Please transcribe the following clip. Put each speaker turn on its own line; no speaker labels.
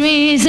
trees